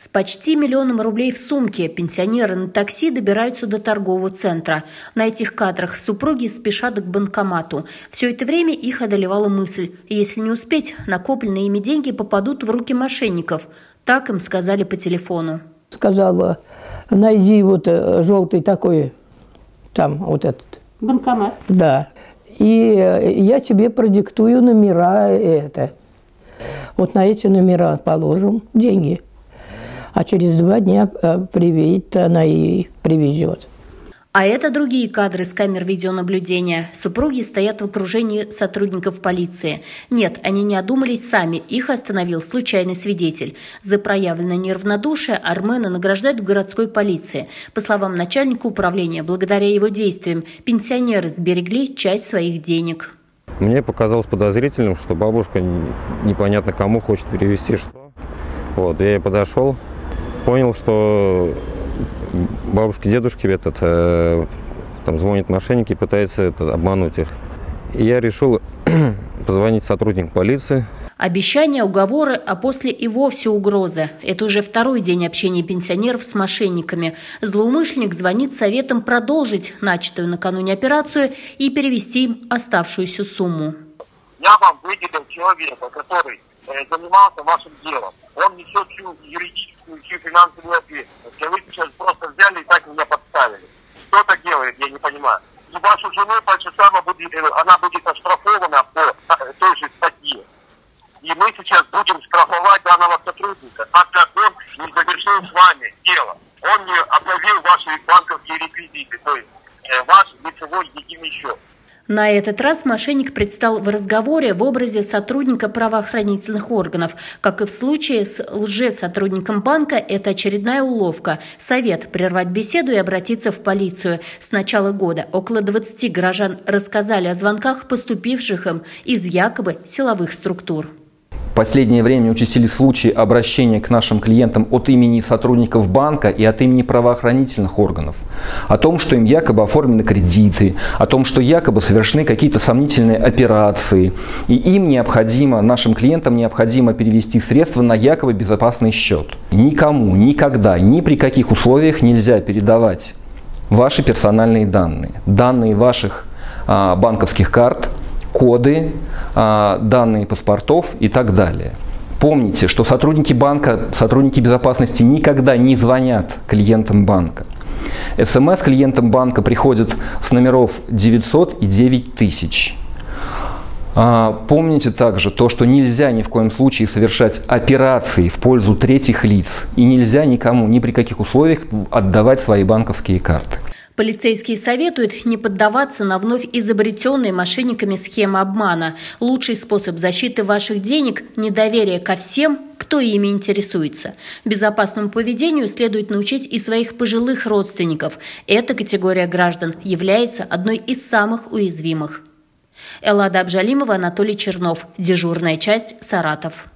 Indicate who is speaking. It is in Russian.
Speaker 1: С почти миллионом рублей в сумке пенсионеры на такси добираются до торгового центра. На этих кадрах супруги спешат к банкомату. Все это время их одолевала мысль. Если не успеть, накопленные ими деньги попадут в руки мошенников. Так им сказали по телефону.
Speaker 2: Сказала, найди вот э, желтый такой, там вот этот.
Speaker 3: Банкомат.
Speaker 2: Да. И э, я тебе продиктую номера это. Вот на эти номера положим деньги а через два дня э, приедет она и привезет.
Speaker 1: А это другие кадры с камер видеонаблюдения. Супруги стоят в окружении сотрудников полиции. Нет, они не одумались сами, их остановил случайный свидетель. За проявленное неравнодушие Армена награждают в городской полиции. По словам начальника управления, благодаря его действиям пенсионеры сберегли часть своих денег.
Speaker 4: Мне показалось подозрительным, что бабушка непонятно кому хочет перевести что. Вот, я ей подошел, понял, что бабушки, дедушки этот, э, там звонят мошенники, пытаются это, обмануть их. И я решил позвонить сотруднику полиции.
Speaker 1: Обещания, уговоры, а после и вовсе угрозы. Это уже второй день общения пенсионеров с мошенниками. Злоумышленник звонит советом продолжить начатую накануне операцию и перевести им оставшуюся сумму.
Speaker 5: Я вам выделил человека, который э, занимался вашим делом. Он несет всю юридическую, всю финансовую ответственность. А вы сейчас просто взяли и так меня подставили. Кто это делает, я не понимаю. И вашу жену Пальчесама будет, э, она будет оштрафована по э, той же статье. И мы сейчас будем штрафовать данного сотрудника, так как он не завершил с вами дело. Он не обновил ваши банковские реквизиты, то есть э, ваш лицевой единый счет.
Speaker 1: На этот раз мошенник предстал в разговоре в образе сотрудника правоохранительных органов. Как и в случае с лжесотрудником банка, это очередная уловка. Совет – прервать беседу и обратиться в полицию. С начала года около 20 горожан рассказали о звонках, поступивших им из якобы силовых структур
Speaker 6: последнее время участились случаи обращения к нашим клиентам от имени сотрудников банка и от имени правоохранительных органов. О том, что им якобы оформлены кредиты, о том, что якобы совершены какие-то сомнительные операции. И им необходимо, нашим клиентам необходимо перевести средства на якобы безопасный счет. Никому, никогда, ни при каких условиях нельзя передавать ваши персональные данные. Данные ваших а, банковских карт – коды, а, данные паспортов и так далее. Помните, что сотрудники банка, сотрудники безопасности никогда не звонят клиентам банка. СМС клиентам банка приходит с номеров 900 и 9000. А, помните также то, что нельзя ни в коем случае совершать операции в пользу третьих лиц и нельзя никому ни при каких условиях отдавать свои банковские карты.
Speaker 1: Полицейские советуют не поддаваться на вновь изобретенные мошенниками схемы обмана. Лучший способ защиты ваших денег – недоверие ко всем, кто ими интересуется. Безопасному поведению следует научить и своих пожилых родственников. Эта категория граждан является одной из самых уязвимых. Эллада Абжалимова, Анатолий Чернов. Дежурная часть «Саратов».